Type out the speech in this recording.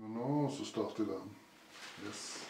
Maintenant, så starter den. Yes.